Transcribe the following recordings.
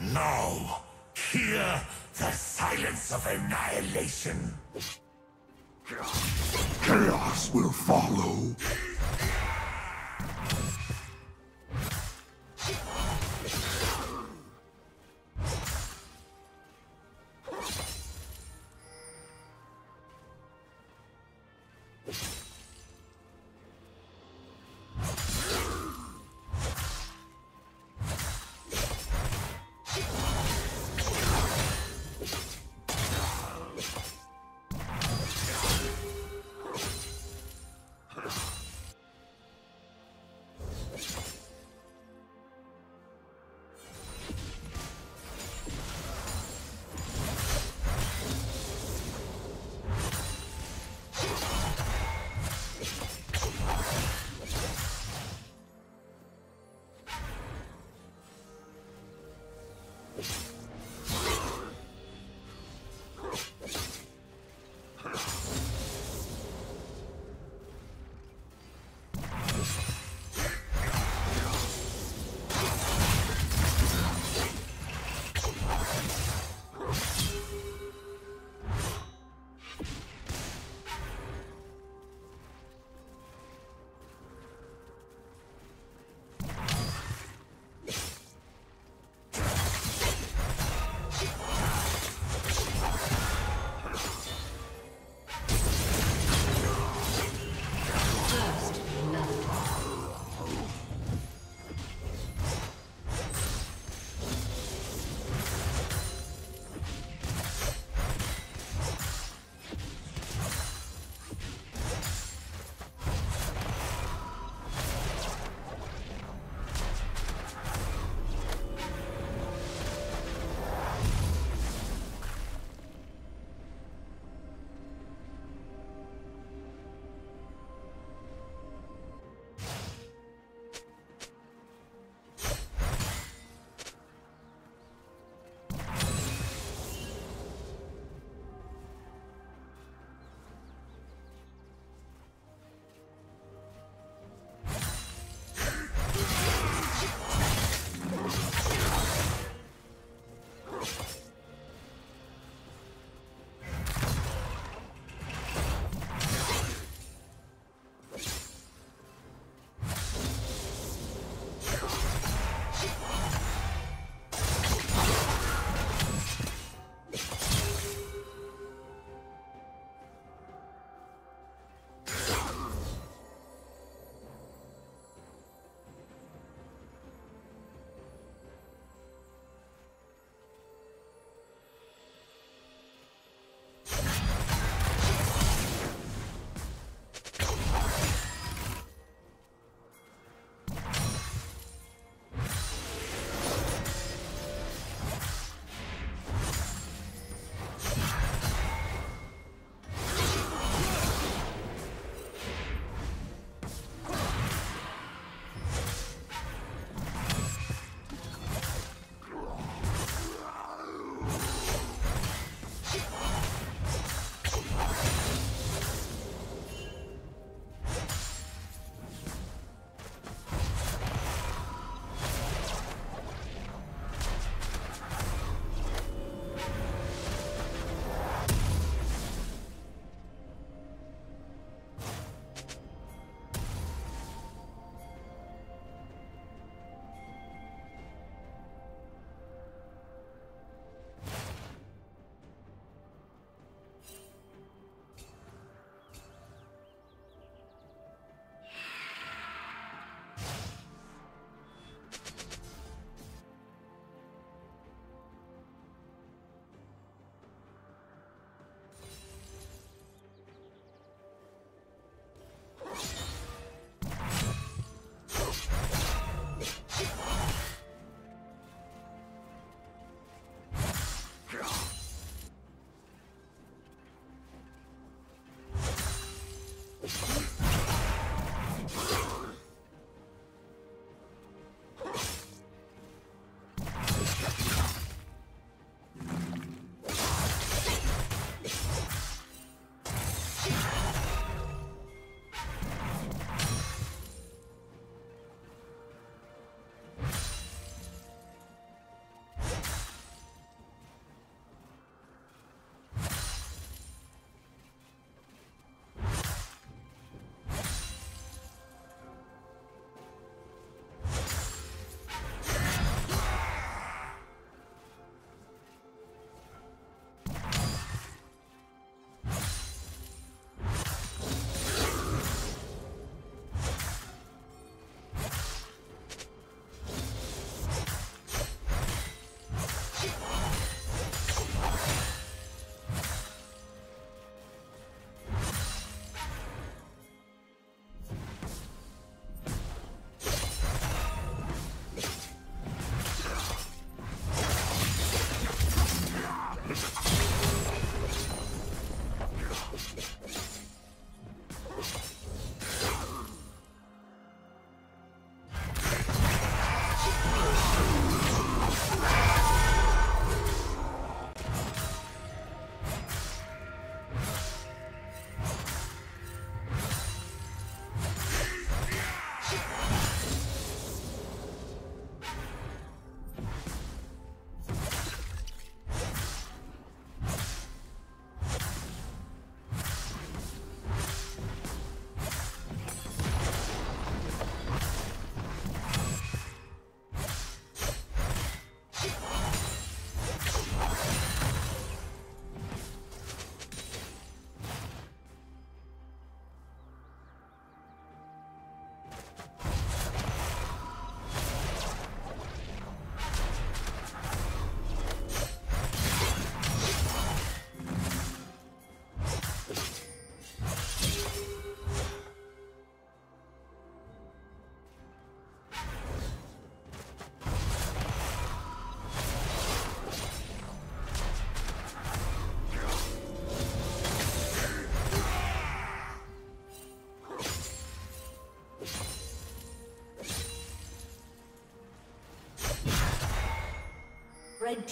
Now, hear the silence of annihilation. Chaos will follow.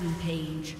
Rampage.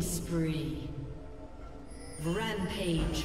Spree. Rampage.